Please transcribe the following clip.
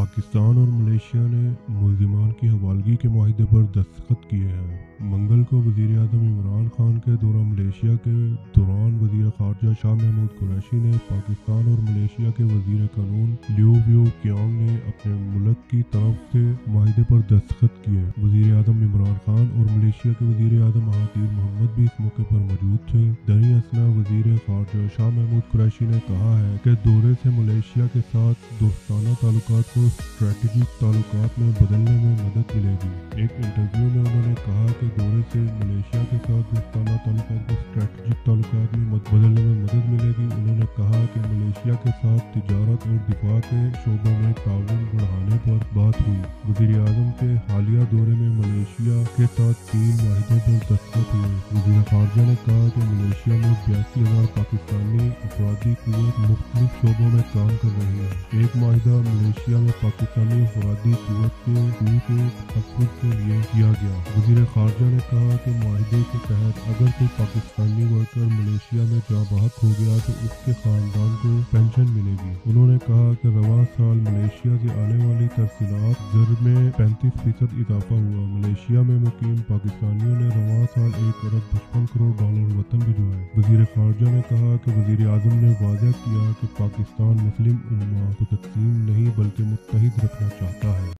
پاکستان اور ملیشیا نے ملزمان کی حوالگی کے معاہدے پر دستخط کیے ہیں۔ منگل کو وزیر اعظم عمران خان کے دورہ ملیشیا کے دوران وزیر خارجہ شاہ محمود قریشی نے پاکستان اور ملیشیا کے وزیر قانون لیو ویو کیانگ نے اپنے ملک کی طرف سے معاہدے پر دستخط کیے۔ وزیر اعظم عمران خان اور ملیشیا کے وزیر اعظم مہاتیر محمد بھی اس موقع پر موجود تھے۔ دری اسنا وزیر خارجہ شاہ محمود قریشی نے کہا ہے کہ دورے سے ملیشیا کے ساتھ دوستانہ تعلقات کو اسٹریٹجک تعلقات میں بدلنے میں مدد ملے گی۔ ایک انٹرویو میں انہوں نے کہا کہ دورے سے ملیشیا کے ساتھ دوستانہ تعلقات کو اسٹریٹجک تعلقات میں بدلنے میں مدد ملے گی۔ ملیشیا کے ساتھ تجارت اور دفاع کے شعبوں میں تعاون بڑھانے پر بات ہوئی۔ وزیر اعظم کے حالیہ دورے میں ملیشیا کے ساتھ تین معاہدوں پر دستخط ہوئے۔ وزیر خارجہ نے کہا کہ ملیشیا میں بیاسی ہزار پاکستانی افرادی قوت مختلف شعبوں میں کام کر رہی ہے ایک معاہدہ ملیشیا میں پاکستانی افرادی قوت کے کے تحفظ کے لیے کیا گیا۔ وزیر خارجہ نے کہا کہ معاہدے کے تحت اگر کوئی پاکستانی ورکر ملیشیا میں جا بحق ہو گیا تو اس کے خاندان کو کو پینشن ملے گی انہوں نے کہا کہ رواں سال ملیشیا سے آنے والی ترسیلات زر میں پینتیس فیصد اضافہ ہوا ملیشیا میں مقیم پاکستانیوں نے رواں سال ایک ارب پچپن کروڑ ڈالر وطن بھجوائے وزیر خارجہ نے کہا کہ وزیر اعظم نے واضح کیا کہ پاکستان مسلم امہ کو تقسیم نہیں بلکہ متحد رکھنا چاہتا ہے